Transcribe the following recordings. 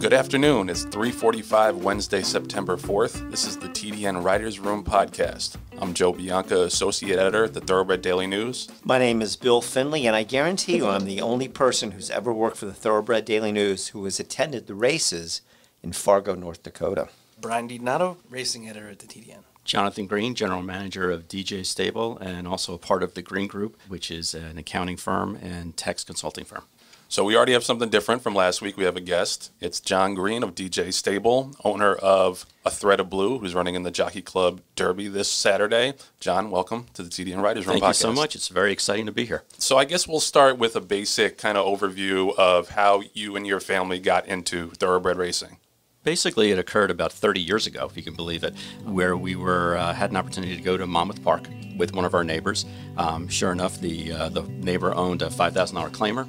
Good afternoon. It's 3:45 Wednesday, September 4th. This is the TDN Writers Room podcast. I'm Joe Bianca, associate editor at the Thoroughbred Daily News. My name is Bill Finley, and I guarantee you I'm the only person who's ever worked for the Thoroughbred Daily News who has attended the races in Fargo, North Dakota. Brian DiNatale, racing editor at the TDN. Jonathan Green, general manager of DJ Stable, and also a part of the Green Group, which is an accounting firm and tax consulting firm. So we already have something different from last week. We have a guest. It's John Green of DJ Stable, owner of A Thread of Blue, who's running in the Jockey Club Derby this Saturday. John, welcome to the TDN Writers Room Thank podcast. you so much. It's very exciting to be here. So I guess we'll start with a basic kind of overview of how you and your family got into thoroughbred racing. Basically, it occurred about 30 years ago, if you can believe it, where we were uh, had an opportunity to go to Monmouth Park with one of our neighbors. Um, sure enough, the uh, the neighbor owned a $5,000 claimer.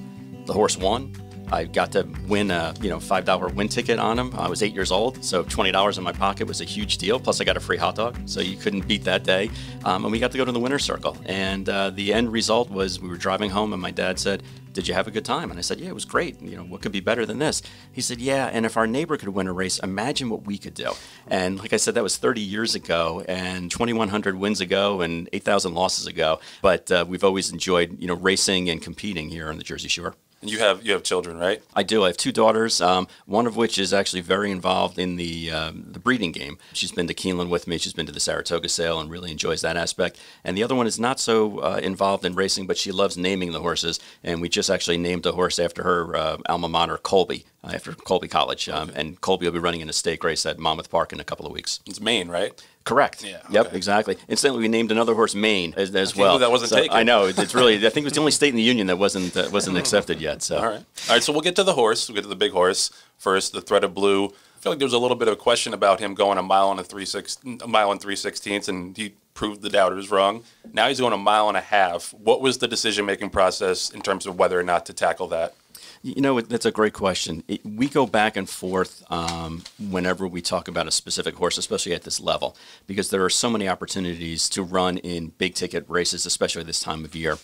The horse won. I got to win a you know five dollar win ticket on him. I was eight years old, so twenty dollars in my pocket was a huge deal. Plus, I got a free hot dog, so you couldn't beat that day. Um, and we got to go to the winner's circle. And uh, the end result was we were driving home, and my dad said, "Did you have a good time?" And I said, "Yeah, it was great. You know, what could be better than this?" He said, "Yeah, and if our neighbor could win a race, imagine what we could do." And like I said, that was 30 years ago, and 2,100 wins ago, and 8,000 losses ago. But uh, we've always enjoyed you know racing and competing here on the Jersey Shore. And you have you have children, right? I do. I have two daughters. Um, one of which is actually very involved in the um, the breeding game. She's been to Keeneland with me. She's been to the Saratoga sale and really enjoys that aspect. And the other one is not so uh, involved in racing, but she loves naming the horses. And we just actually named a horse after her uh, alma mater, Colby, uh, after Colby College. Um, and Colby will be running in a stake race at Monmouth Park in a couple of weeks. It's Maine, right? Correct. Yeah, Yep. okay. Exactly. Incidentally, we named another horse Maine as, as well. that wasn't So taken. I know. It's it's really. I think it was the only state in the union that wasn't that wasn't accepted yet. So. All right. All right. So we'll get to the horse. We'll get to the big horse first. The Thread of Blue. I feel like there was a little bit of a question about him going a mile and a three six, a mile and three sixteenths, and he proved the doubters wrong. Now he's going a mile and a half. What was the decision making process in terms of whether or not to tackle that? You know, that's a great question. It, we go back and forth um, whenever we talk about a specific horse, especially at this level, because there are so many opportunities to run in big ticket races, especially this time of year.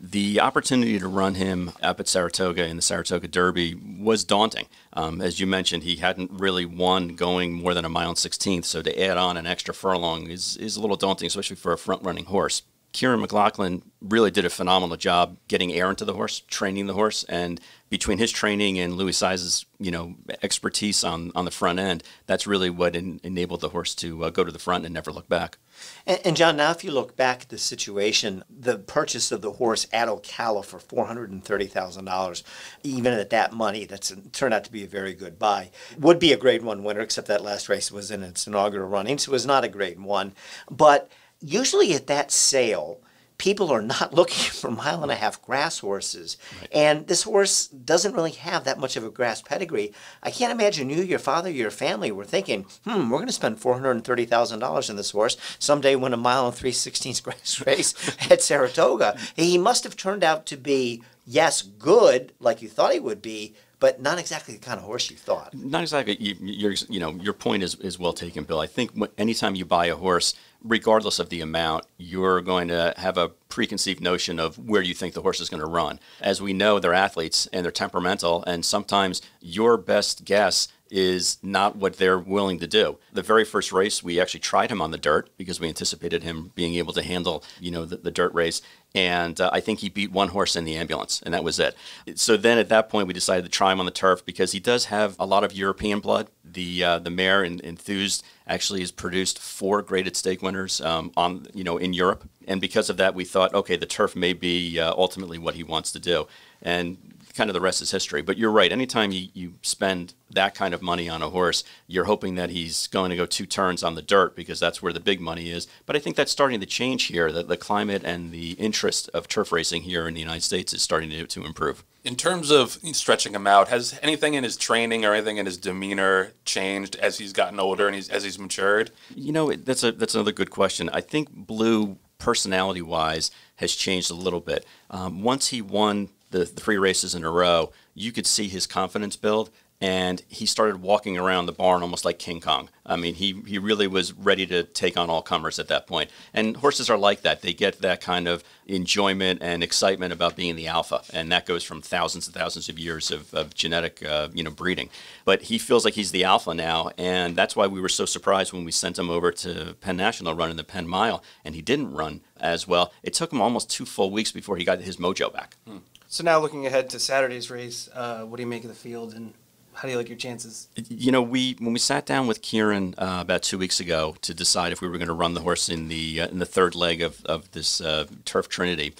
The opportunity to run him up at Saratoga in the Saratoga Derby was daunting. Um, as you mentioned, he hadn't really won going more than a mile and 16th, so to add on an extra furlong is, is a little daunting, especially for a front running horse. Kiaran McLaughlin really did a phenomenal job getting air into the horse, training the horse, and between his training and Luis Saez's, you know, expertise on, on the front end, that's really what en- enabled the horse to uh, go to the front and never look back. And, and John, now if you look back at the situation, the purchase of the horse at Ocala for four hundred and thirty thousand dollars, even at that money, that's turned out to be a very good buy. Would be a Grade One winner, except that last race was in its inaugural running, so it was not a Grade One. But usually at that sale, people are not looking for mile and a half grass horses, and this horse doesn't really have that much of a grass pedigree. I can't imagine you, your father, your family were thinking, "Hmm, we're going to spend four hundred and thirty thousand dollars on this horse someday. Win a mile and three sixteenths grass race at Saratoga." He must have turned out to be yes, good, like you thought he would be, but not exactly the kind of horse you thought. Not exactly. You, you're, you know, your point is, is well taken, Bill. I think anytime you buy a horse, regardless of the amount, you're going to have a preconceived notion of where you think the horse is going to run. As we know, they're athletes and they're temperamental, and sometimes your best guess is not what they're willing to do. The very first race, we actually tried him on the dirt because we anticipated him being able to handle, you know, the, the dirt race. And uh, I think he beat one horse in the ambulance, and that was it. So then at that point, we decided to try him on the turf because he does have a lot of European blood. The uh, the mare in, enthused actually has produced four graded stake winners um, on you know in Europe, and because of that, we thought, okay, the turf may be uh, ultimately what he wants to do, and kind of the rest is history. But you're right. Anytime you, you spend that kind of money on a horse, you're hoping that he's going to go two turns on the dirt because that's where the big money is. But I think that's starting to change here. That the climate and the interest of turf racing here in the United States is starting to, to improve. In terms of stretching him out, has anything in his training or anything in his demeanor changed as he's gotten older and he's, as he's matured? You know, that's a that's another good question. I think Blue, personality wise, has changed a little bit. Um, once he won the, three races in a row, you could see his confidence build. and he started walking around the barn almost like King Kong. I mean, he, he really was ready to take on all comers at that point. And horses are like that. They get that kind of enjoyment and excitement about being the alpha, and that goes from thousands and thousands of years of, of genetic, uh, you know, breeding. But he feels like he's the alpha now, and that's why we were so surprised when we sent him over to Penn National running the Penn Mile, and he didn't run as well. It took him almost two full weeks before he got his mojo back. Hmm. So now looking ahead to Saturday's race, uh, what do you make of the field and how do you like your chances? You know, we when we sat down with Kiaran uh, about two weeks ago to decide if we were going to run the horse in the uh, in the third leg of of this uh, turf trinity,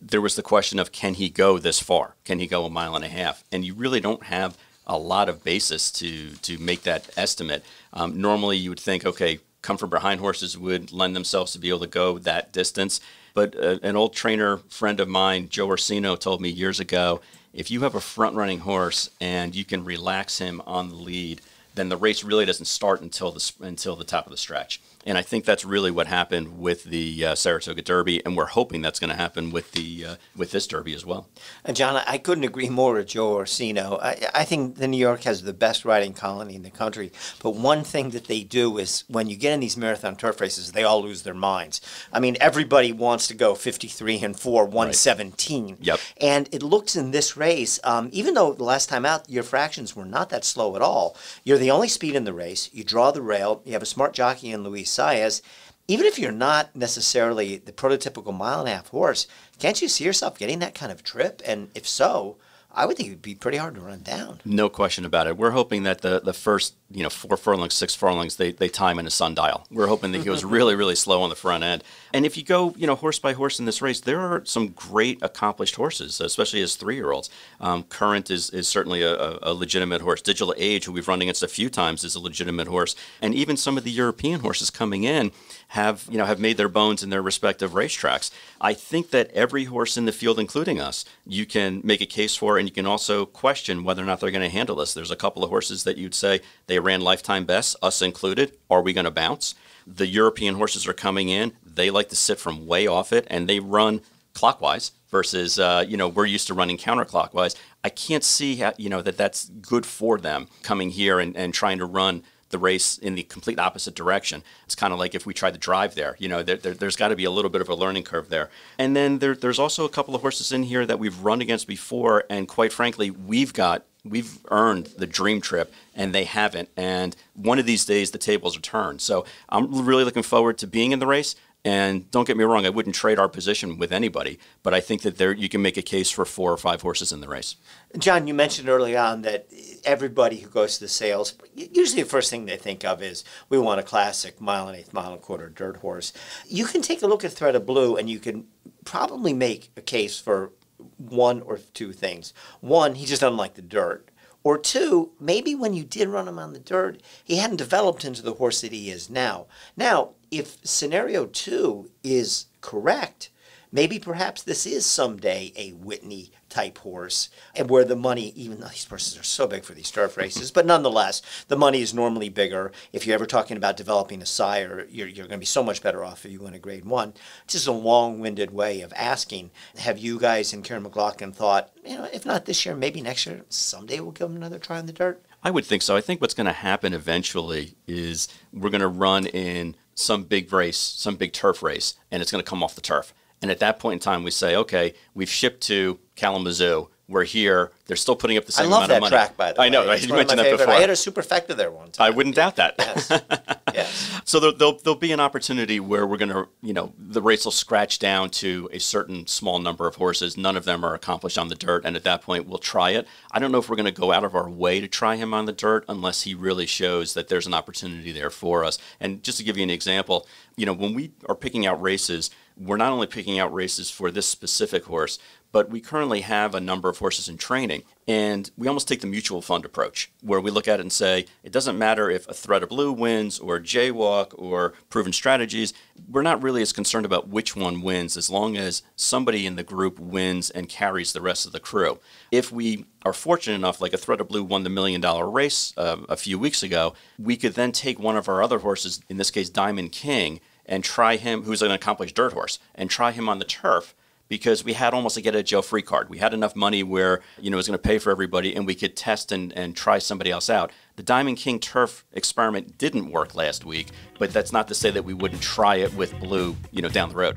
there was the question of can he go this far? Can he go a mile and a half? And you really don't have a lot of basis to to make that estimate. Um, normally, you would think, okay, come from behind horses would lend themselves to be able to go that distance. But uh, an old trainer friend of mine, Joe Orseno, told me years ago if you have a front running horse and you can relax him on the lead, then the race really doesn't start until the until the top of the stretch. And I think that's really what happened with the uh, Saratoga Derby, and we're hoping that's going to happen with the uh, with this Derby as well. And John, I couldn't agree more with Joe Orseno. I, I think the New York has the best riding colony in the country. But one thing that they do is when you get in these marathon turf races, they all lose their minds. I mean, everybody wants to go 53 and 4, 117. Right. Yep. And it looks in this race, um, even though the last time out your fractions were not that slow at all, you're the only speed in the race. You draw the rail. You have a smart jockey in Luis Saez. Even if you're not necessarily the prototypical mile and a half horse, can't you see yourself getting that kind of trip? And if so, I would think it would be pretty hard to run down. No question about it. We're hoping that the, the first, you know, four furlongs, six furlongs, they, they time in a sundial. We're hoping that he goes really, really slow on the front end. And if you go, you know, horse by horse in this race, there are some great accomplished horses, especially as three year olds. Um, Current is, is certainly a, a, legitimate horse. Digital Age, who we've run against a few times, is a legitimate horse. And even some of the European horses coming in have, you know, have made their bones in their respective racetracks. I think that every horse in the field, including us, you can make a case for and you can also question whether or not they're going to handle this. There's a couple of horses that you'd say they ran lifetime best, us included. Are we going to bounce? The European horses are coming in. They like to sit from way off it, and they run clockwise versus uh, you know we're used to running counterclockwise. I can't see how you know that that's good for them coming here and, and trying to run the race in the complete opposite direction. It's kind of like if we tried to drive there. You know, there, there, has got to be a little bit of a learning curve there. And then there, there's also a couple of horses in here that we've run against before, and quite frankly, we've got we've earned the dream trip and they haven't and one of these days the tables are turned so i'm really looking forward to being in the race and don't get me wrong, I wouldn't trade our position with anybody, but I think that there you can make a case for four or five horses in the race. John, you mentioned early on that everybody who goes to the sales, usually the first thing they think of is we want a classic mile and eighth, mile and quarter dirt horse. You can take a look at Thread of Blue and you can probably make a case for one or two things. One, he just doesn't like the dirt. Or two, maybe when you did run him on the dirt, he hadn't developed into the horse that he is now. Now, if scenario two is correct, maybe perhaps this is someday a Whitney type horse, and where the money, even though these horses are so big for these turf races, but nonetheless, the money is normally bigger. If you're ever talking about developing a sire, you're, you're going to be so much better off if you win a grade one. It's just a long winded way of asking Have you guys and Kiaran McLaughlin thought, you know, if not this year, maybe next year, someday we'll give them another try in the dirt? I would think so. I think what's going to happen eventually is we're going to run in some big race, some big turf race, and it's going to come off the turf. And at that point in time, we say, okay, we've shipped to Kalamazoo. We're here. They're still putting up the same amount of money. I love that track, by the way. I know. It's of mentioned that before. I had a superfecta there one time. I wouldn't doubt that. Yes. yes. So there, there'll, there'll be an opportunity where we're going to, you know, the race will scratch down to a certain small number of horses. None of them are accomplished on the dirt, and at that point, we'll try it. I don't know if we're going to go out of our way to try him on the dirt unless he really shows that there's an opportunity there for us. And just to give you an example, you know, when we are picking out races, we're not only picking out races for this specific horse, but we currently have a number of horses in training. And we almost take the mutual fund approach, where we look at it and say, it doesn't matter if a thread of blue wins or jaywalk or proven strategies. We're not really as concerned about which one wins as long as somebody in the group wins and carries the rest of the crew. If we are fortunate enough, like a thread of blue won the million dollar race uh, a few weeks ago, we could then take one of our other horses, in this case Diamond King, and try him, who's an accomplished dirt horse, and try him on the turf because we had almost like get a Joe free card. We had enough money where you know it was going to pay for everybody, and we could test and, and try somebody else out. The Diamond King turf experiment didn't work last week, but that's not to say that we wouldn't try it with blue, you know, down the road.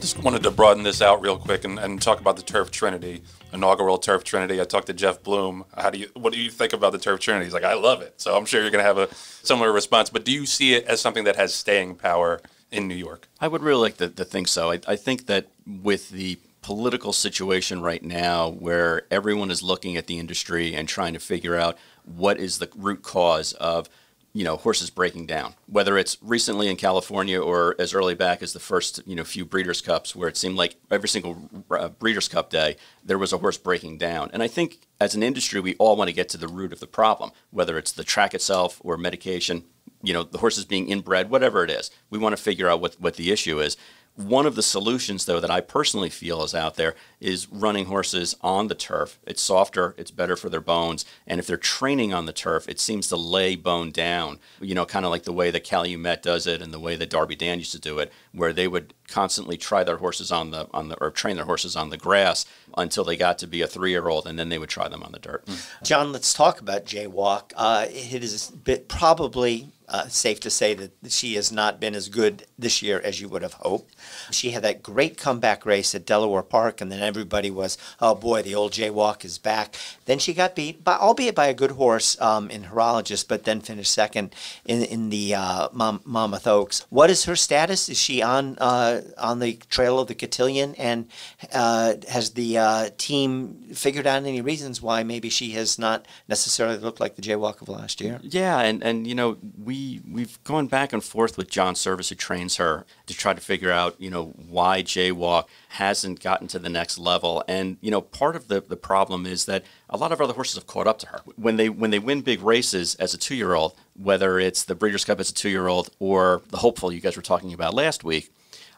Just wanted to broaden this out real quick and, and talk about the Turf Trinity, inaugural Turf Trinity. I talked to Jeff Bloom. How do you, what do you think about the Turf Trinity? He's like, I love it. So I'm sure you're going to have a similar response. But do you see it as something that has staying power in New York? I would really like to, to think so. I, I think that with the political situation right now, where everyone is looking at the industry and trying to figure out what is the root cause of you know horses breaking down whether it's recently in california or as early back as the first you know few breeders cups where it seemed like every single uh, breeders cup day there was a horse breaking down and i think as an industry we all want to get to the root of the problem whether it's the track itself or medication you know the horses being inbred whatever it is we want to figure out what, what the issue is. One of the solutions, though, that I personally feel is out there is running horses on the turf. It's softer, it's better for their bones, and if they're training on the turf, it seems to lay bone down. You know, kind of like the way that Calumet does it, and the way that Darby Dan used to do it, where they would constantly try their horses on the on the or train their horses on the grass until they got to be a three year old, and then they would try them on the dirt. John, let's talk about Jaywalk. Uh, it is bit probably uh, safe to say that she has not been as good this year as you would have hoped. She had that great comeback race at Delaware Park, and then everybody was, oh boy, the old Jaywalk is back. Then she got beat, by, albeit by a good horse um, in Horologist, but then finished second in, in the uh, Mom, Monmouth Oaks. What is her status? Is she on uh, on the trail of the cotillion? And uh, has the uh, team figured out any reasons why maybe she has not necessarily looked like the Jaywalk of last year? Yeah, and, and you know, we we've gone back and forth with John Servis, who trains her, to try to figure out, you know, why Jaywalk hasn't gotten to the next level. And, you know, part of the, the problem is that a lot of other horses have caught up to her. When they when they win big races as a two year old, whether it's the Breeders' Cup as a two year old or the hopeful you guys were talking about last week,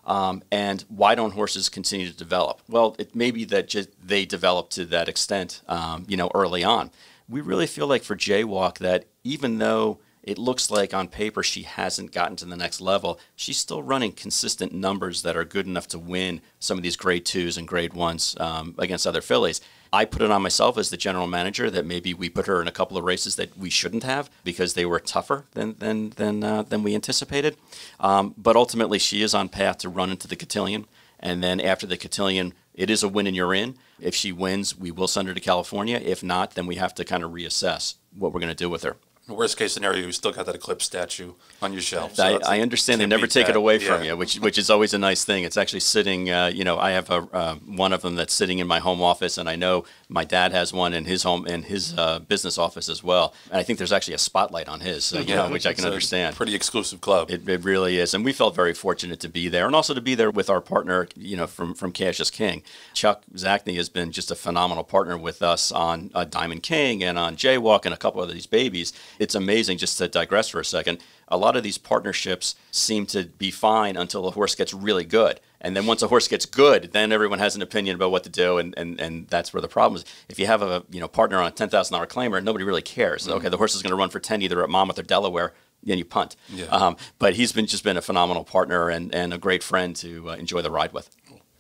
um, and why don't horses continue to develop? Well, it may be that just they develop to that extent, um, you know, early on. We really feel like for Jaywalk that even though it looks like on paper she hasn't gotten to the next level, she's still running consistent numbers that are good enough to win some of these grade twos and grade ones um, against other fillies. I put it on myself as the general manager that maybe we put her in a couple of races that we shouldn't have because they were tougher than than than uh, than we anticipated. Um, but ultimately, she is on path to run into the cotillion, and then after the cotillion, it is a win and you're in. If she wins, we will send her to California. If not, then we have to kind of reassess what we're going to do with her. Worst case scenario, you still got that Eclipse statue on your shelf. so I, I understand they never take it that. away from Yeah. you, which which is always a nice thing. It's actually sitting. Uh, you know, I have a uh, one of them that's sitting in my home office, and I know my dad has one in his home in his uh, business office as well. And I think there's actually a spotlight on his, so, you know, which I can understand. Pretty exclusive club. It, it really is, and we felt very fortunate to be there, and also to be there with our partner, you know, from from Cash Is King. Chuck Zacney has been just a phenomenal partner with us on uh, Diamond King and on Jaywalk and a couple of these babies. It's amazing. Just to digress for a second, a lot of these partnerships seem to be fine until a horse gets really good. And then once a horse gets good, then everyone has an opinion about what to do, and, and, and that's where the problem is. If you have a you know partner on a ten thousand dollar claimer, nobody really cares. Okay, the horse is going to run for ten either at Monmouth or Delaware then you punt. Yeah. Um, but he's been just been a phenomenal partner and, and a great friend to uh, enjoy the ride with.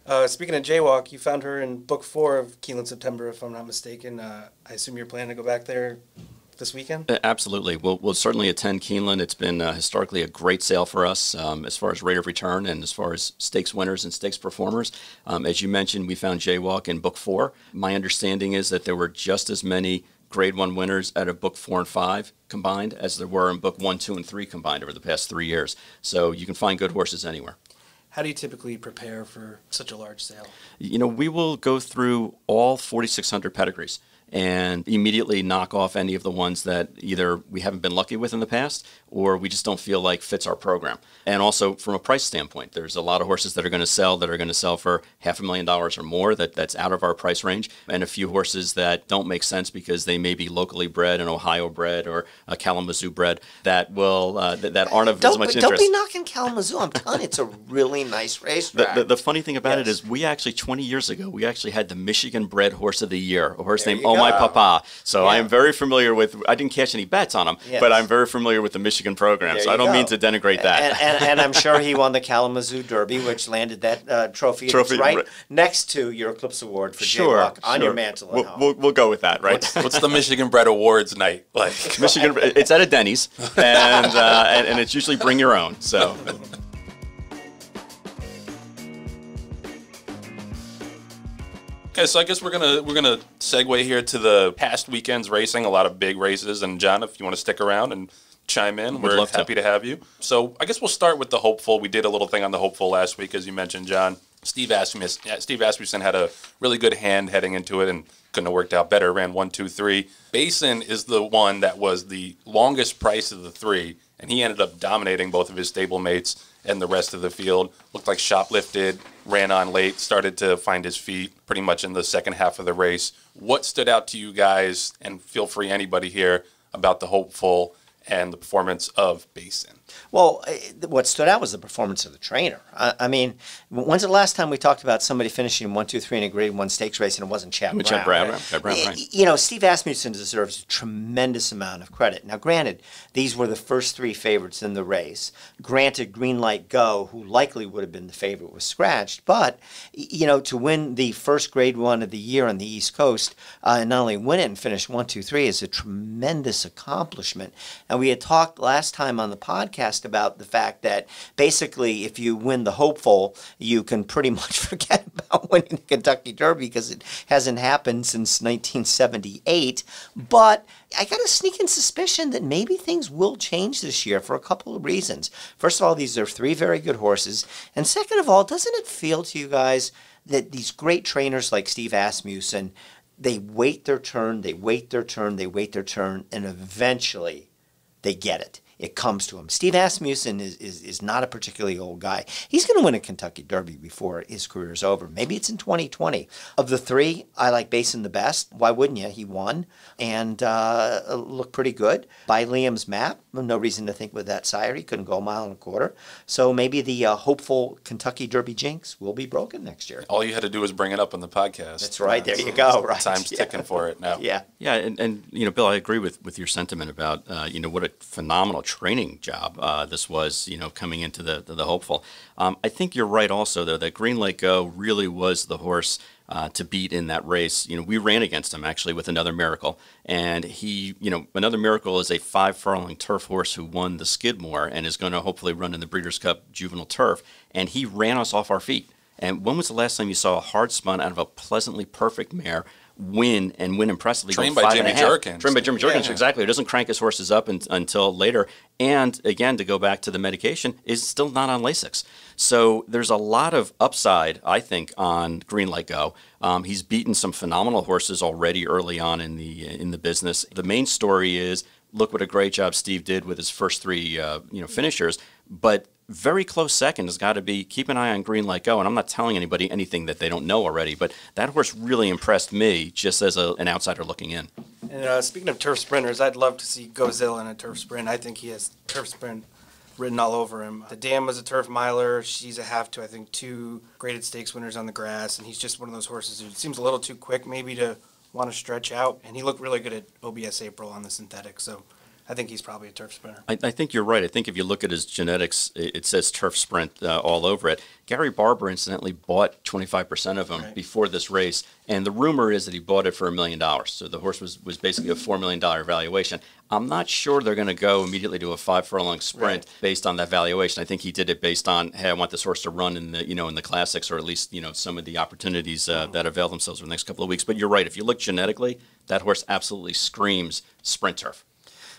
Uh, speaking of Jaywalk, you found her in book four of Keeneland September, if I'm not mistaken. Uh, I assume you're planning to go back there this weekend? Uh, Absolutely. We'll, we'll certainly attend Keeneland. It's been uh, historically a great sale for us um, as far as rate of return and as far as stakes winners and stakes performers. Um, as you mentioned, we found Jaywalk in book four. My understanding is that there were just as many grade one winners out of book four and five combined as there were in book one, two, and three combined over the past three years. So you can find good horses anywhere. How do you typically prepare for such a large sale? you know, we will go through all 4,600 pedigrees and immediately knock off any of the ones that either we haven't been lucky with in the past or we just don't feel like fits our program. And also from a price standpoint, there's a lot of horses that are going to sell that are going to sell for half a million dollars or more that that's out of our price range and a few horses that don't make sense because they may be locally bred and Ohio bred or a Kalamazoo bred that will uh, that, that aren't of Don't, as much don't interest. be knocking Kalamazoo. I'm telling you, it's a really nice The, racetrack. the, the funny thing about it Yes. is, we actually 20 years ago we actually had the Michigan bred horse of the year, a horse There named Oh go. my papa. So I am very familiar with. I didn't catch any bets on him, Yes. but I'm very familiar with the Michigan program. There so I don't mean to denigrate that. And, and, and I'm sure he won the Kalamazoo Derby, which landed that uh, trophy, Trophy, right right. next to your Eclipse Award for sure, Jaywalk on your sure. mantle at We'll, home. we'll, we'll go with that, right? What's the Michigan Bred Awards night like? Michigan, it's at a Denny's, and, uh, and and it's usually bring your own. So Okay, so I guess we're gonna we're gonna segue here to the past weekend's racing. A lot of big races, and John, if you want to stick around and chime in, we're love to. happy to. have you. So I guess we'll start with the hopeful. We did a little thing on the hopeful last week, as you mentioned, John. Steve Asmussen, yeah, Steve Asmussen had a really good hand heading into it, and couldn't have worked out better. Ran one, two, three. Basin is the one that was the longest price of the three, and he ended up dominating both of his stablemates and the rest of the field. Looked like shoplifted, ran on late, started to find his feet pretty much in the second half of the race. What stood out to you guys, and feel free anybody here, about the hopeful and the performance of Basin? Well, eh, what stood out was the performance of the trainer. I, I mean, when's the last time we talked about somebody finishing one, two, three in a Grade One stakes race and it wasn't Chad Brown? Chad Brown, right? Chad Brown, right. You know, Steve Asmussen deserves a tremendous amount of credit. Now, granted, these were the first three favorites in the race. Granted, Green Light Go, who likely would have been the favorite, was scratched. But you know, to win the first Grade One of the year on the East Coast, uh, and not only win it and finish one, two, three, is a tremendous accomplishment. And we had talked last time on the podcast about the fact that basically, if you win the hopeful, you can pretty much forget about winning the Kentucky Derby because it hasn't happened since 1978. But I got a sneaking suspicion that maybe things will change this year for a couple of reasons. First of all, these are three very good horses. And second of all, doesn't it feel to you guys that these great trainers like Steve Asmussen, they wait their turn, they wait their turn, they wait their turn, and eventually they get it. It comes to him. Steve Asmussen is, is, is not a particularly old guy. He's going to win a Kentucky Derby before his career is over. Maybe it's in 2020. Of the three, I like Basin the best. Why wouldn't you? He won and uh, looked pretty good. By Liam's map, no reason to think with that sire he couldn't go a mile and a quarter. So maybe the uh, hopeful Kentucky Derby jinx will be broken next year. All you had to do was bring it up on the podcast. That's right. There Uh, you go. Right. Time's Yeah. ticking for it now. Yeah. Yeah, and, and you know, Bill, I agree with, with your sentiment about uh, you know what a phenomenal training job uh, this was. You know, coming into the the, the hopeful. Um, I think you're right also though that Green Light Go really was the horse uh, to beat in that race. You know, we ran against him actually with another miracle, and he, you know, another miracle is a five furlong turf horse who won the Skidmore and is going to hopefully run in the Breeders' Cup Juvenile Turf, and he ran us off our feet. And when was the last time you saw a hard spun out of a pleasantly perfect mare win and win impressively? Trained by five Jimmy? Jerkens. Trained by Jimmy Jerkens, Yeah. exactly. Who doesn't crank his horses up un- until later. And again, to go back to the medication, is still not on Lasix. So there's a lot of upside, I think, on Green Light Go. Um, he's beaten some phenomenal horses already early on in the in the business. The main story is look what a great job Steve did with his first three uh, you know finishers, but very close second has got to be keep an eye on Green Light Go. And I'm not telling anybody anything that they don't know already, but that horse really impressed me just as a, an outsider looking in. And uh, speaking of turf sprinters, I'd love to see Gozilla in a turf sprint. I think he has turf sprint written all over him. The Dam was a turf miler. She's a half to, I think, two graded stakes winners on the grass. And he's just one of those horses who seems a little too quick maybe to want to stretch out. And he looked really good at OBS April on the synthetic. So I think he's probably a turf sprinter. I, I think you're right. I think if you look at his genetics, it, it says turf sprint uh, all over it. Gary Barber incidentally bought 25% of him Right. before this race, and the rumor is that he bought it for a million dollars. So the horse was, was basically a $4 million valuation. I'm not sure they're going to go immediately to a five furlong sprint Right. based on that valuation. I think he did it based on, hey, I want this horse to run in the, you know, in the classics or at least, you know, some of the opportunities uh, that avail themselves over the next couple of weeks. But you're right. If you look genetically, that horse absolutely screams sprint turf.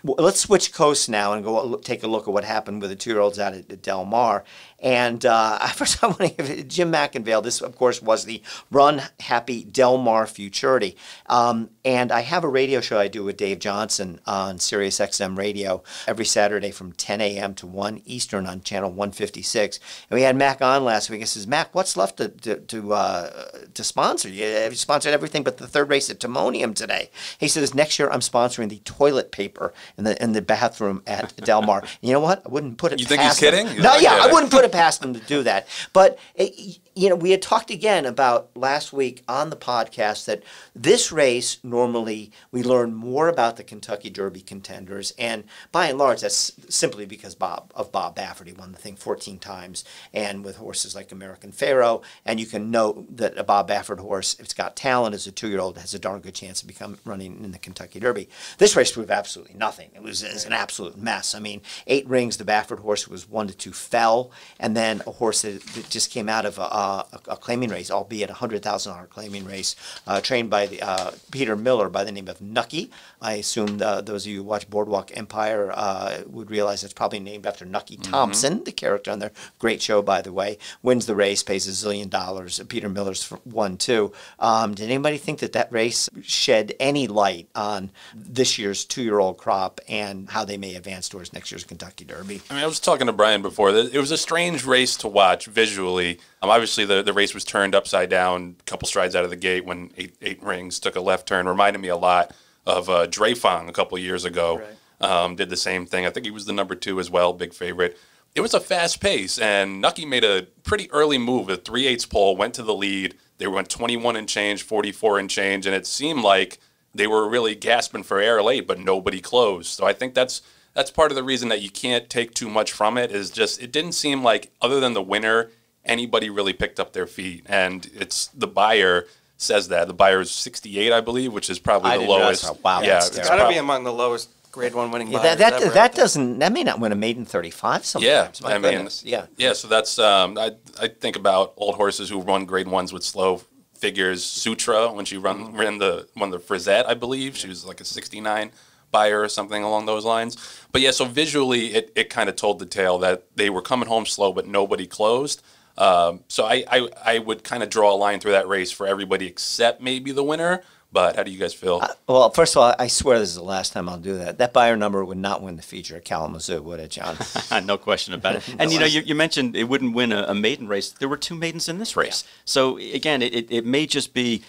Let's switch coasts now and go take a look at what happened with the two-year-olds out at, at Del Mar. And uh, first, I want to give Jim McIngvale. This, of course, was the Run Happy Del Mar Futurity. Um, and I have a radio show I do with Dave Johnson on Sirius XM Radio every Saturday from 10 a.m. to 1 Eastern on channel 156. And we had Mac on last week. He says, Mac, what's left to to to, uh, to sponsor? You have sponsored everything but the third race at Timonium today. He says next year I'm sponsoring the toilet paper in the in the bathroom at Del Mar. you know what? I wouldn't put it. You think he's kidding? He's No, yeah, I wouldn't put it past them to do that. But it, you know, we had talked again about last week on the podcast that this race normally we learn more about the Kentucky Derby contenders, and by and large, that's simply because Bob of Bob Baffert. He won the thing 14 times, and with horses like American Pharoah, and you can know that a Bob Baffert horse, if it's got talent as a two-year-old, has a darn good chance of become running in the Kentucky Derby. This race proved absolutely nothing. It was, it was an absolute mess. I mean, eight rings, the Baffert horse was one to two fell, and then a horse that, that just came out of a, a, a claiming race, albeit a hundred thousand dollar claiming race, uh, trained by the, uh, Peter Miller by the name of Nucky. I assume uh, those of you who watch Boardwalk Empire uh, would realize it's probably named after Nucky Thompson, the character on there. Great show, by the way. Wins the race, pays a zillion dollars. Peter Miller's won too. Um, did anybody think that that race shed any light on this year's two-year-old crop and how they may advance towards next year's Kentucky Derby? I mean, I was talking to Brian before. that It was a strange race to watch visually. Um, obviously, the, the race was turned upside down a couple strides out of the gate when eight, eight rings took a left turn. Reminded me a lot of uh, Drefong a couple years ago. Um, did the same thing. I think he was the number two as well, big favorite. It was a fast pace, and Nucky made a pretty early move. A 3 8 pole went to the lead. They went 21 and change, 44 and change, and it seemed like they were really gasping for air late, but nobody closed. So I think that's that's part of the reason that you can't take too much from it. Is just it didn't seem like other than the winner, anybody really picked up their feet, and it's the Beyer says that the Beyer is 68, I believe, which is probably I the didn't know lowest. that's- wow, yeah, that's it's terrible. Gotta prob- be among the lowest grade one winning Yeah, Beyers that ever, that, I that think. doesn't that may not win a maiden 35 sometimes. Yeah, My I mean, yeah. yeah. So that's um, I I think about old horses who run grade ones with slow figures. Sutra when she run Mm-hmm. ran the won the Frizette, I believe she was like a sixty nine Beyer or something along those lines. But yeah, so visually it, it kind of told the tale that they were coming home slow, but nobody closed. Um, so I, I I would kind of draw a line through that race for everybody except maybe the winner. But how do you guys feel? Well, first of all, I swear this is the last time I'll do that. That Beyer number would not win the feature at Kalamazoo, would it, John? no question about it. And you know, you, you mentioned it wouldn't win a, a maiden race. There were two maidens in this race. So again, it, it, it may just be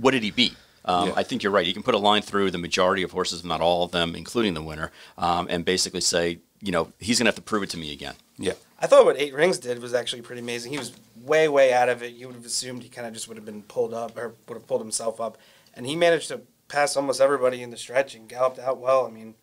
what did he beat? Um, Yeah. I think you're right. You can put a line through the majority of horses, not all of them, including the winner, um, and basically say, you know, he's going to have to prove it to me again. yeah. I thought what Eight Rings did was actually pretty amazing. He was way, way out of it. You would have assumed he kind of just would have been pulled up or would have pulled himself up. And he managed to pass almost everybody in the stretch and galloped out well. I mean,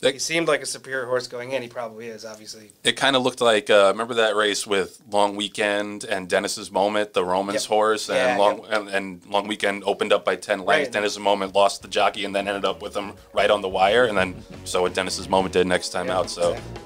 That- he seemed like a superior horse going in. He probably is, obviously. It kind of looked like uh, remember that race with Long Weekend and Dennis's Moment, the Romans Yep. horse, and Yeah, Long and, and Long Weekend opened up by ten lengths. Right. Dennis's Moment lost the jockey and then ended up with him right on the wire, and then so what Dennis's Moment did next time Yeah, out. So exactly.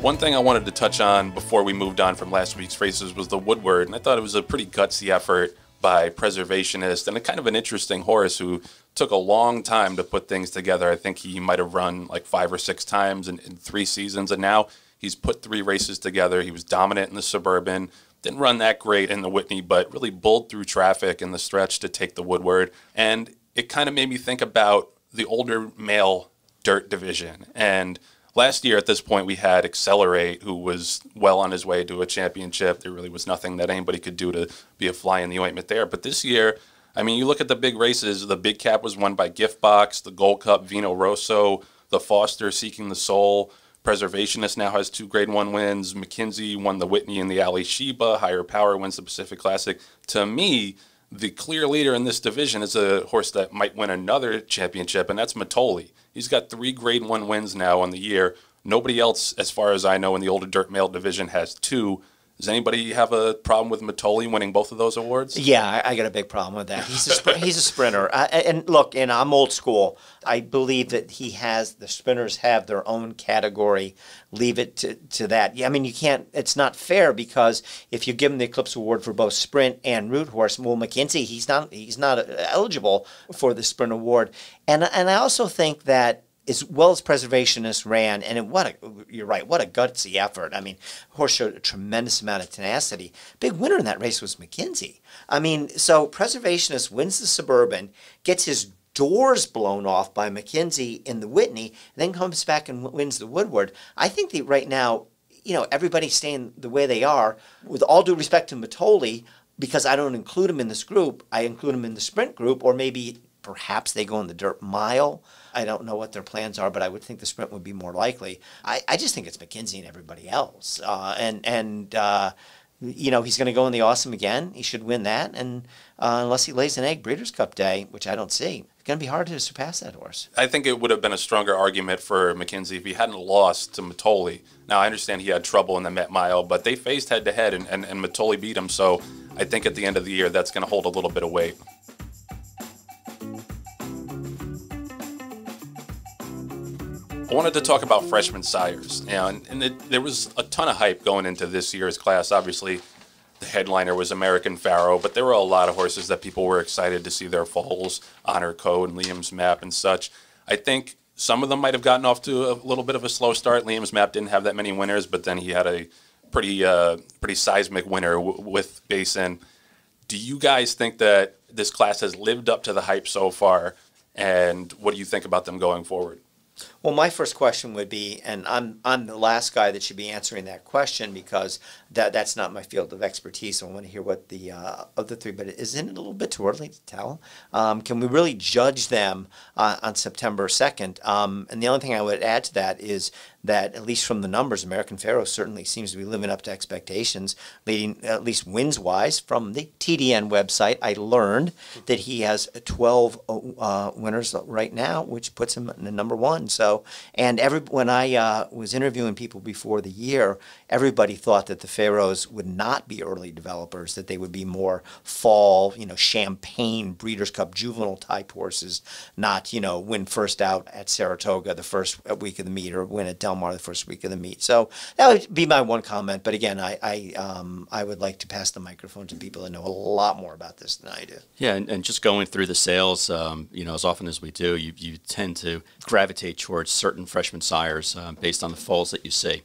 One thing I wanted to touch on before we moved on from last week's races was the Woodward, and I thought it was a pretty gutsy effort by Preservationist and a kind of an interesting horse who took a long time to put things together. I think he might have run like five or six times in, in three seasons, and now he's put three races together. He was dominant in the Suburban, didn't run that great in the Whitney, but really bulled through traffic in the stretch to take the Woodward. And it kind of made me think about the older male dirt division. And last year at this point, we had Accelerate, who was well on his way to a championship. There really was nothing that anybody could do to be a fly in the ointment there. But this year, I mean, you look at the big races. The Big Cap was won by Gift Box, the Gold Cup, Vino Rosso, the Foster, Seeking the Soul. Preservationist now has two Grade One wins. McKinzie won the Whitney and the Alysheba. Higher Power wins the Pacific Classic. To me, the clear leader in this division is a horse that might win another championship, and that's Mitole. He's got three Grade One wins now on the year. Nobody else, as far as I know, in the older dirt male division has two. Does anybody have a problem with Mitole winning both of those awards? Yeah, I, I got a big problem with that. He's a he's a sprinter, I, and look, and I'm old school. I believe that he has the sprinters have their own category. Leave it to, to that. Yeah, I mean you can't. It's not fair because if you give him the Eclipse Award for both sprint and root horse, well, McKinzie he's not he's not uh, eligible for the sprint award. And and I also think that as well as preservationists ran, and it, what a, you're right, what a gutsy effort. I mean, horse showed a tremendous amount of tenacity. Big winner in that race was McKinzie. I mean, so preservationist wins the suburban, gets his doors blown off by McKinzie in the Whitney, then comes back and wins the Woodward. I think that right now, you know, everybody's staying the way they are. With all due respect to Mitole, because I don't include him in this group, I include him in the sprint group, or maybe perhaps they go in the dirt mile. I don't know what their plans are, but I would think the sprint would be more likely. I, I just think it's McKinzie and everybody else. Uh, and and uh, you know, he's going to go in the awesome again. He should win that. And uh, unless he lays an egg Breeders' Cup Day, which I don't see, it's going to be hard to surpass that horse. I think it would have been a stronger argument for McKinzie if he hadn't lost to Mitole. Now, I understand he had trouble in the Met Mile, but they faced head to head, and, and, and Mitole beat him. So I think at the end of the year, that's going to hold a little bit of weight. I wanted to talk about freshman sires. And, and it, there was a ton of hype going into this year's class. Obviously, the headliner was American Pharoah, but there were a lot of horses that people were excited to see their foals, Honor Code, and Liam's Map, and such. I think some of them might have gotten off to a little bit of a slow start. Liam's Map didn't have that many winners, but then he had a pretty uh, pretty seismic winner with Basin. Do you guys think that this class has lived up to the hype so far? And what do you think about them going forward? Well, my first question would be, and I'm I'm the last guy that should be answering that question because that that's not my field of expertise. So I want to hear what the uh, other three. But isn't it a little bit too early to tell? Um, can we really judge them uh, on September second? Um, and the only thing I would add to that is that at least from the numbers, American Pharoah certainly seems to be living up to expectations, leading at least wins wise. From the TDN website, I learned that he has 12 uh, winners right now, which puts him in the number one. So, and every when I uh, was interviewing people before the year, everybody thought that the Pharoahs would not be early developers, that they would be more fall, you know, champagne Breeders' Cup juvenile type horses, not you know win first out at Saratoga the first week of the meet or win at Del Mar the first week of the meet. So that would be my one comment. But again, I I, um, I would like to pass the microphone to people that know a lot more about this than I do. Yeah, and, and just going through the sales, um, you know, as often as we do, you, you tend to gravitate towards certain freshman sires um, based on the foals that you see.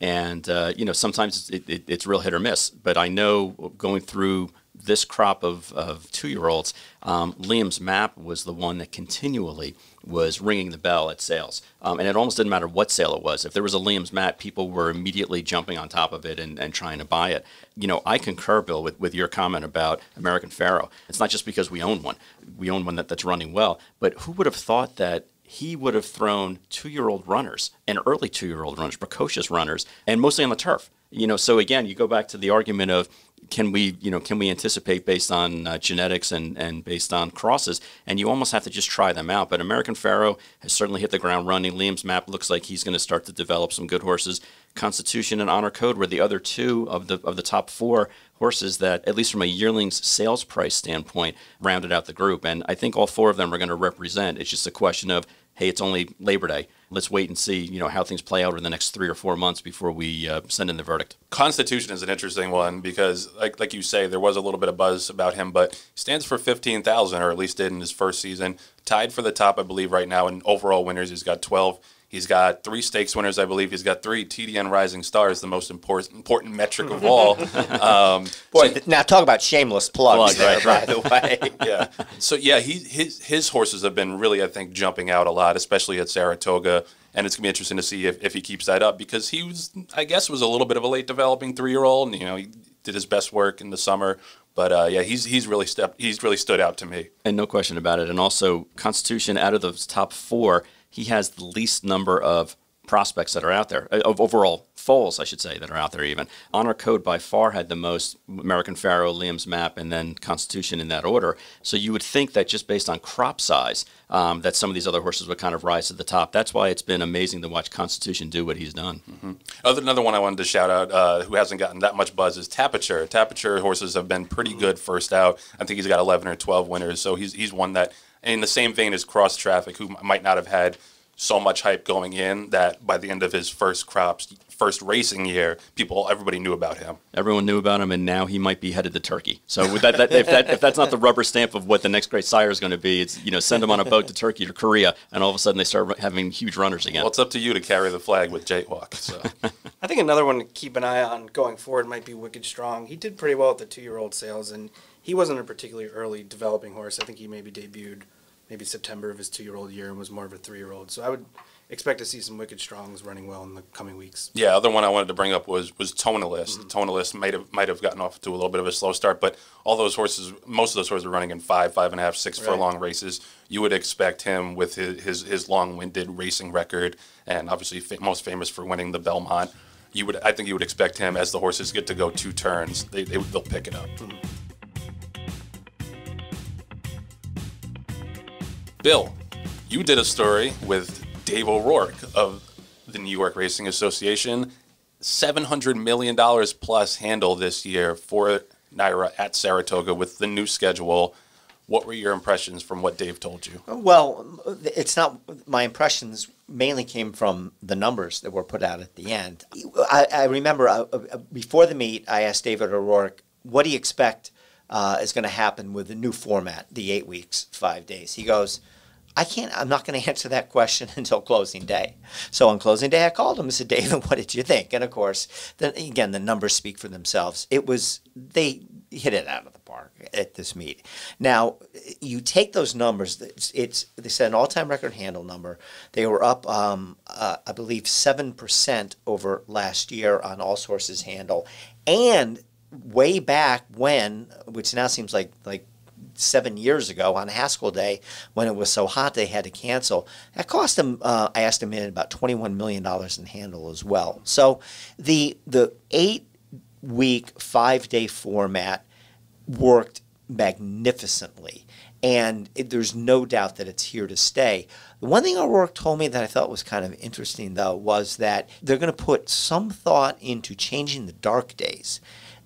And, uh, you know, sometimes it, it, it's real hit or miss. But I know going through this crop of, of two year olds, um, Liam's map was the one that continually was ringing the bell at sales. Um, and it almost didn't matter what sale it was. If there was a Liam's map, people were immediately jumping on top of it and, and trying to buy it. You know, I concur, Bill, with, with your comment about American Pharoah. It's not just because we own one, we own one that, that's running well, but who would have thought that he would have thrown two-year-old runners and early two-year-old runners, precocious runners, and mostly on the turf. You know, so again, you go back to the argument of can we, you know, can we anticipate based on uh, genetics and, and based on crosses? And you almost have to just try them out. But American Pharoah has certainly hit the ground running. Liam's map looks like he's going to start to develop some good horses. Constitution and Honor Code were the other two of the of the top four horses that, at least from a yearling's sales price standpoint, rounded out the group. And I think all four of them are going to represent. It's just a question of hey, it's only Labor Day. Let's wait and see, you know, how things play out over the next three or four months before we uh, send in the verdict. Constitution is an interesting one because, like like you say, there was a little bit of buzz about him, but stands for fifteen thousand, or at least did in his first season. Tied for the top, I believe, right now in overall winners. He's got twelve. He's got three stakes winners, I believe. He's got three TDN Rising Stars, the most important important metric of all. Um, Boy, th- now talk about shameless plugs Plug, there, right, by the way. yeah. So yeah, he his his horses have been really, I think, jumping out a lot, especially at Saratoga. And it's gonna be interesting to see if, if he keeps that up because he was, I guess, was a little bit of a late developing three year old, and you know he did his best work in the summer. But uh, yeah, he's he's really stepped, he's really stood out to me. And no question about it. And also, Constitution, out of those top four, he has the least number of prospects that are out there, uh, of overall foals, I should say, that are out there even. Honor Code by far had the most American Pharoah, Liam's Map, and then Constitution in that order. So you would think that just based on crop size, um, that some of these other horses would kind of rise to the top. That's why it's been amazing to watch Constitution do what he's done. Mm-hmm. Other another one I wanted to shout out uh, who hasn't gotten that much buzz is Tapiture. Tapiture horses have been pretty good first out. I think he's got 11 or 12 winners, so he's he's one that in the same vein as Cross Traffic, who might not have had so much hype going in that by the end of his first crops, first racing year, people, everybody knew about him. Everyone knew about him, and now he might be headed to Turkey. So with that, that, if, that, if that's not the rubber stamp of what the next great sire is going to be, it's you know send him on a boat to Turkey or Korea, and all of a sudden they start having huge runners again. Well, it's up to you to carry the flag with Jaywalk. So I think another one to keep an eye on going forward might be Wicked Strong. He did pretty well at the two-year-old sales, and he wasn't a particularly early developing horse. I think he maybe debuted maybe September of his two-year-old year and was more of a three-year-old. So I would expect to see some wicked strongs running well in the coming weeks. Yeah, other one I wanted to bring up was was Tonalist. Mm-hmm. Tonalist might have might have gotten off to a little bit of a slow start, but all those horses, most of those horses are running in five, five and a half, six right. furlong races. You would expect him with his his, his long-winded racing record, and obviously fa- most famous for winning the Belmont. You would, I think, you would expect him as the horses get to go two turns, they, they will pick it up. Mm-hmm. Bill, you did a story with Dave O'Rourke of the New York Racing Association. $700 million plus handle this year for NYRA at Saratoga with the new schedule. What were your impressions from what Dave told you? Well, it's not my impressions mainly came from the numbers that were put out at the end. I, I remember uh, uh before the meet, I asked David O'Rourke, "What do you expect uh, is going to happen with the new format, the eight weeks, five days?" He goes, I can't, I'm not going to answer that question until closing day. So on closing day, I called him and said, David, what did you think? And of course, then again, the numbers speak for themselves. It was, they hit it out of the park at this meet. Now, you take those numbers, it's, it's they said an all time record handle number. They were up, um, uh, I believe, 7% over last year on all sources handle. And way back when, which now seems like, like seven years ago on Haskell Day when it was so hot they had to cancel. That cost them, uh, I estimated, about $21 million in handle as well. So the, the eight week, five day format worked magnificently. And it, there's no doubt that it's here to stay. The one thing O'Rourke told me that I thought was kind of interesting, though, was that they're going to put some thought into changing the dark days.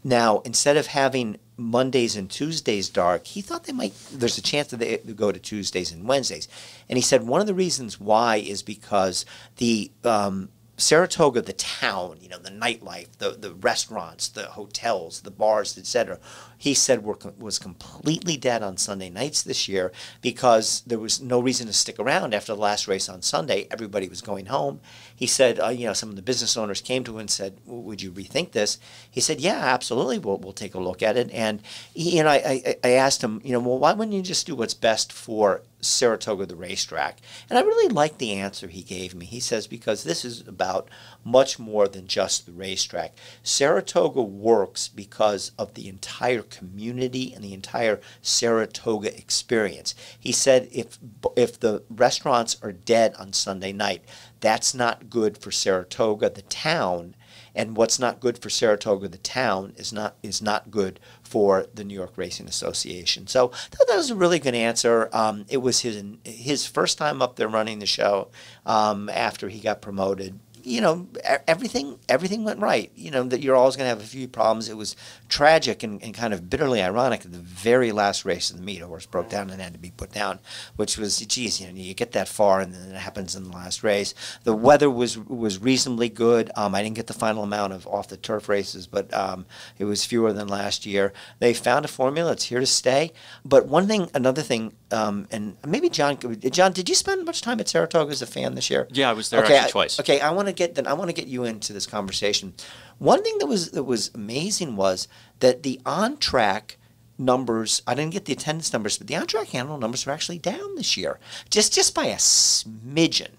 Now, instead of having Mondays and Tuesdays dark, he thought they might, there's a chance that they go to Tuesdays and Wednesdays. And he said one of the reasons why is because the um, Saratoga, the town, you know, the nightlife, the, the restaurants, the hotels, the bars, etc., he said were, was completely dead on Sunday nights this year because there was no reason to stick around after the last race on Sunday. Everybody was going home. He said, uh, you know, some of the business owners came to him and said, would you rethink this? He said, yeah, absolutely. We'll, we'll take a look at it. And, he, you know, I, I, I asked him, you know, well, why wouldn't you just do what's best for Saratoga, the racetrack? And I really liked the answer he gave me. He says, because this is about much more than just the racetrack. Saratoga works because of the entire community and the entire Saratoga experience. He said if if the restaurants are dead on Sunday night, that's not good for Saratoga, the town, and what's not good for Saratoga, the town, is not is not good for the New York Racing Association. So that was a really good answer. Um, it was his his first time up there running the show um, after he got promoted you know, everything everything went right. You know that you're always going to have a few problems. It was tragic and, and kind of bitterly ironic. At the very last race of the meet, a horse broke down and had to be put down, which was, geez, you know, you get that far and then it happens in the last race. The weather was was reasonably good. Um, I didn't get the final amount of off the turf races, but um, it was fewer than last year. They found a formula. It's here to stay. But one thing, another thing, um, and maybe John, John, did you spend much time at Saratoga as a fan this year? Yeah, I was there okay, actually twice. okay, I want to get then I want to get you into this conversation. One thing that was that was amazing was that the on track numbers I didn't get the attendance numbers, but the on track handle numbers are actually down this year, just just by a smidgen.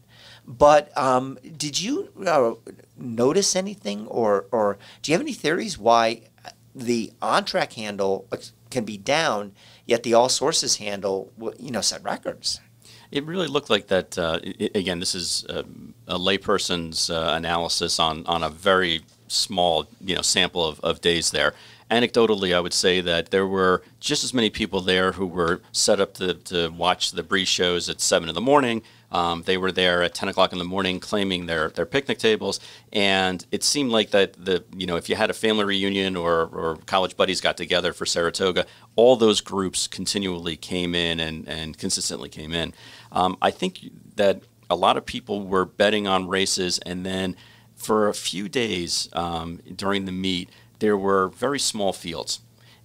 But um, did you uh, notice anything, or or do you have any theories why the on track handle can be down, yet the all sources handle you know set records? It really looked like that. Uh, it, again, this is a, a layperson's uh, analysis on, on a very small you know sample of, of days there. Anecdotally, I would say that there were just as many people there who were set up to, to watch the Breeze shows at 7 in the morning. Um, they were there at 10 o'clock in the morning claiming their, their picnic tables. And it seemed like that, the, you know, if you had a family reunion or, or college buddies got together for Saratoga, all those groups continually came in and, and consistently came in. Um, I think that a lot of people were betting on races, and then for a few days um, during the meet, there were very small fields.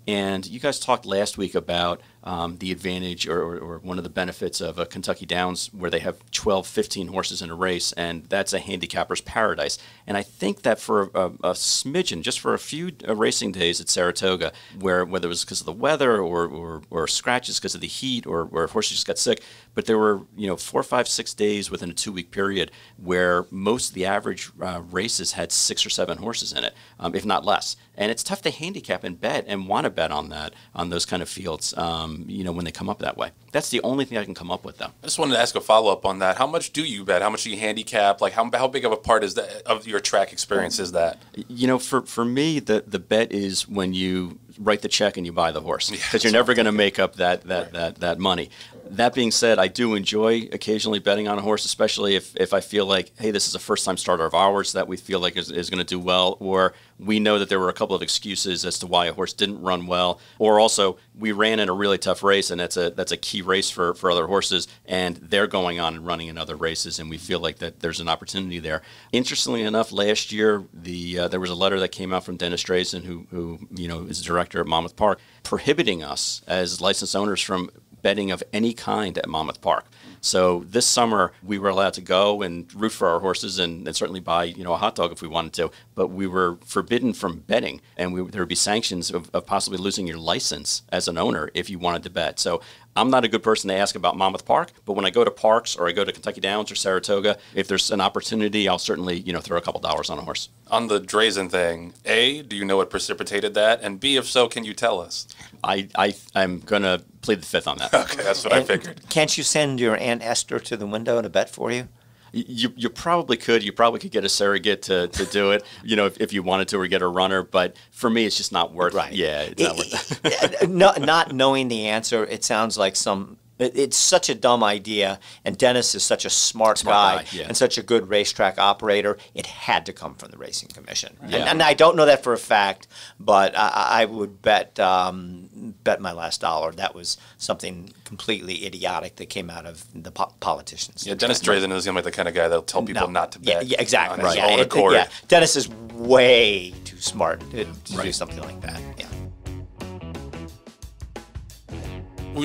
And you guys talked last week about um, the advantage or, or, or one of the benefits of a Kentucky Downs where they have 12, 15 horses in a race, and that's a handicapper's paradise. And I think that for a, a smidgen, just for a few uh, racing days at Saratoga, where whether it was because of the weather or, or, or scratches because of the heat or, or horses just got sick, but there were you know four, five, six days within a two-week period where most of the average uh, races had six or seven horses in it, um, if not less. And it's tough to handicap and bet and want to bet on that on those kind of fields. Um, you know when they come up that way. That's the only thing I can come up with though. I just wanted to ask a follow up on that. How much do you bet? How much do you handicap? Like how, how big of a part is that of your track experience is that? You know, for, for me, the, the bet is when you write the check and you buy the horse because Yeah, you're never going to make up that, that, that, that money. That being said, I do enjoy occasionally betting on a horse, especially if, if I feel like, hey, this is a first time starter of ours that we feel like is, is going to do well, or we know that there were a couple of excuses as to why a horse didn't run well, or also we ran in a really tough race and that's a that's a key race for, for other horses, and they're going on and running in other races, and we feel like that there's an opportunity there. Interestingly enough, last year the uh, there was a letter that came out from Dennis Drazin, who who you know is director at Monmouth Park, prohibiting us as licensed owners from betting of any kind at Monmouth Park. So this summer we were allowed to go and root for our horses and, and certainly buy you know a hot dog if we wanted to, but we were forbidden from betting, and we, there would be sanctions of, of possibly losing your license as an owner if you wanted to bet. So I'm not a good person to ask about Monmouth Park, but when I go to parks or I go to Kentucky Downs or Saratoga, if there's an opportunity, I'll certainly you know throw a couple dollars on a horse. On the Drazin thing, A, do you know what precipitated that? And B, if so, can you tell us? I, I I'm gonna plead the fifth on that. Okay, that's what I figured. Can't you send your Aunt Esther to the window to bet for you? You, you probably could. You probably could get a surrogate to, to do it, you know, if, if you wanted to, or get a runner. But for me, it's just not worth. Right. Yeah, it's not worth. it. no, not knowing the answer, it sounds like some. It- It's such a dumb idea, and Dennis is such a smart, Smart guy, guy, yeah. and such a good racetrack operator. It had to come from the racing commission, and, Yeah. and I don't know that for a fact, but I, I would bet um, bet my last dollar that was something completely idiotic that came out of the po- politicians. Yeah, Dennis Drazin doesn't seem like the kind of guy that'll tell people No. not to Yeah, bet. yeah, exactly. On his Yeah, own it- accord. yeah. Dennis is way too smart to, to do something like that. Yeah.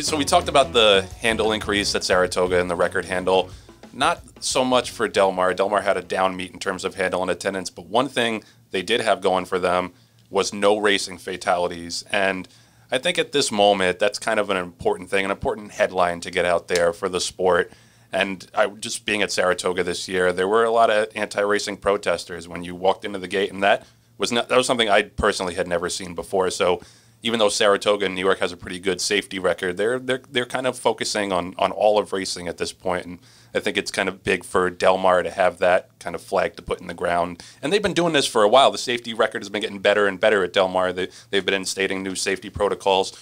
So we talked about the handle increase at Saratoga and the record handle. Not so much for Del Mar. Delmar had a down meet in terms of handle and attendance, but one thing they did have going for them was no racing fatalities. And I think at this moment, that's kind of an important thing, an important headline to get out there for the sport. And I just being at Saratoga this year, there were a lot of anti-racing protesters when you walked into the gate, and that was not that was something I personally had never seen before. So even though Saratoga in New York has a pretty good safety record, they're they're they're kind of focusing on on all of racing at this point, and I think it's kind of big for Del Mar to have that kind of flag to put in the ground. And they've been doing this for a while. The safety record has been getting better and better at Del Mar. They they've been instating new safety protocols.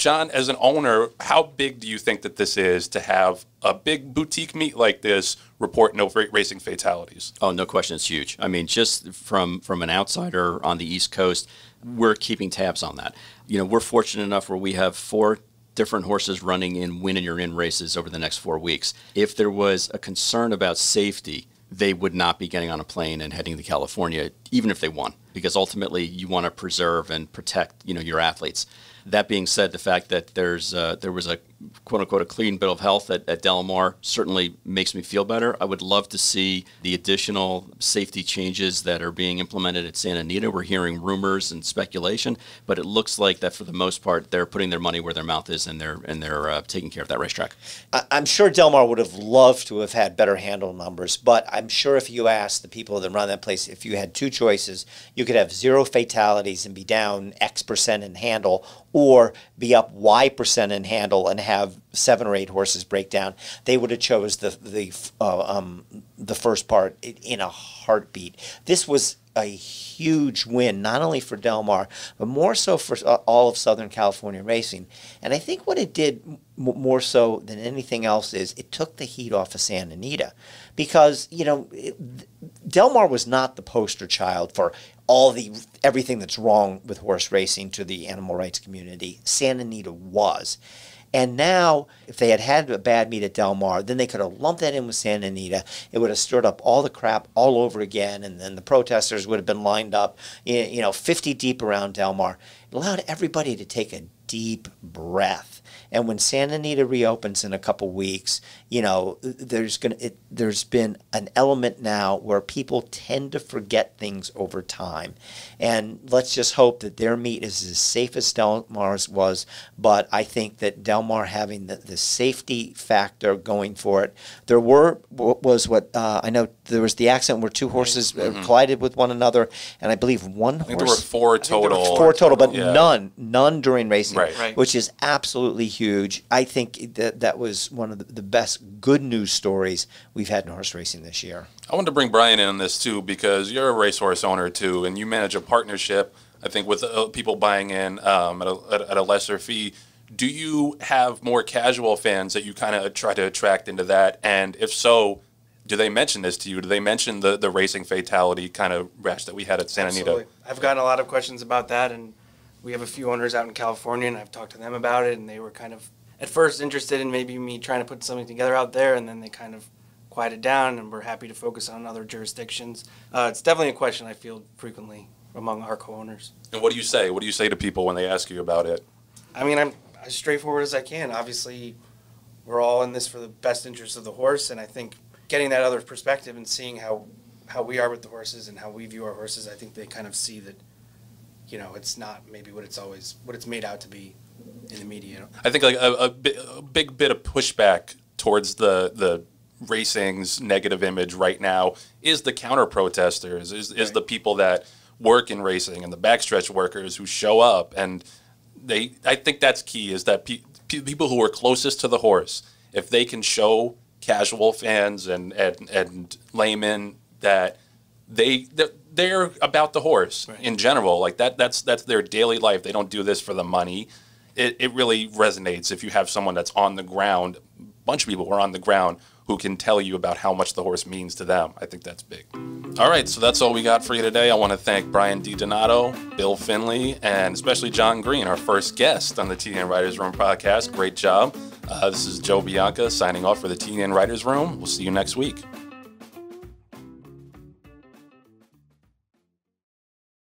John, as an owner, how big do you think that this is to have a big boutique meet like this report no racing fatalities? Oh, no question, it's huge. I mean, just from from an outsider on the East Coast, we're keeping tabs on that. You know, we're fortunate enough where we have four different horses running in win and you're in races over the next four weeks. If there was a concern about safety, they would not be getting on a plane and heading to California, even if they won, because ultimately you want to preserve and protect, you know, your athletes. That being said, the fact that there's uh, there was a quote unquote a clean bill of health at, at Del Mar certainly makes me feel better. I would love to see the additional safety changes that are being implemented at Santa Anita. We're hearing rumors and speculation, but it looks like that for the most part they're putting their money where their mouth is and they're and they're uh, taking care of that racetrack. I'm sure Del Mar would have loved to have had better handle numbers, but I'm sure if you asked the people that run that place, if you had two choices, you could have zero fatalities and be down X percent in handle, or be up Y percent in handle and have seven or eight horses break down. They would have chose the the uh, um, the first part in a heartbeat. This was a huge win, not only for Del Mar, but more so for uh, all of Southern California racing. And I think what it did more so than anything else is it took the heat off of Santa Anita. Because, you know, it, Del Mar was not the poster child for all the everything that's wrong with horse racing to the animal rights community. Santa Anita was. And now, if they had had a bad meet at Del Mar, then they could have lumped that in with Santa Anita. It would have stirred up all the crap all over again, and then the protesters would have been lined up, you know, 50 deep around Del Mar. It allowed everybody to take a deep breath. And when Santa Anita reopens in a couple weeks, you know, there's going to there's been an element now where people tend to forget things over time. And let's just hope that their meet is as safe as Del Mar's was, but I think that Del Mar having the, the safety factor going for it. There were was what uh, I know there was the accident where two horses uh, mm-hmm. collided with one another and I believe one I think horse there were four total. Were Four total, but yeah. none none during racing, right. Right. which is absolutely huge. I think that that was one of the, the best good news stories we've had in horse racing this year. I wanted to bring Brian in on this too because you're a racehorse owner too, and you manage a partnership. I think with uh, people buying in um, at, a, at a lesser fee. Do you have more casual fans that you kind of try to attract into that? And if so, do they mention this to you? Do they mention the, the racing fatality kind of rash that we had at Santa Absolutely. Anita? I've gotten a lot of questions about that, and we have a few owners out in California, and I've talked to them about it, and they were kind of at first interested in maybe me trying to put something together out there, and then they kind of quieted down, and we're happy to focus on other jurisdictions. Uh, it's definitely a question I field frequently among our co-owners. And what do you say? What do you say to people when they ask you about it? I mean, I'm as straightforward as I can. Obviously, we're all in this for the best interest of the horse, and I think getting that other perspective and seeing how how we are with the horses and how we view our horses, I think they kind of see that, you know, it's not maybe what it's always what it's made out to be in the media. I think like a, a, a big bit of pushback towards the the racing's negative image right now is the counter protesters, is, is right. the people that work in racing and the backstretch workers who show up and they I think that's key is that pe- people who are closest to the horse if they can show casual fans and and, and laymen that they they're about the horse right. in general like that that's that's their daily life they don't do this for the money it, it really resonates if you have someone that's on the ground a bunch of people who are on the ground who can tell you about how much the horse means to them. I think that's big. All right, so that's all we got for you today. I want to thank Brian DiDonato, Bill Finley, and especially John Green, our first guest on the TDN Writers Room podcast. Great job. Uh, this is Joe Bianca signing off for the TDN Writers Room. We'll see you next week.